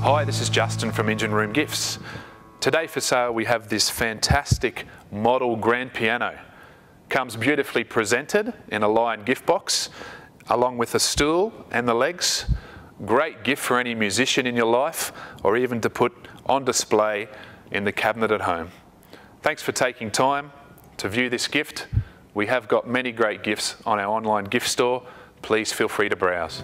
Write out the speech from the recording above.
Hi, this is Justin from Engine Room Gifts. Today for sale we have this fantastic model grand piano. Comes beautifully presented in a Lion gift box, along with a stool and the legs. Great gift for any musician in your life, or even to put on display in the cabinet at home. Thanks for taking time to view this gift. We have got many great gifts on our online gift store. Please feel free to browse.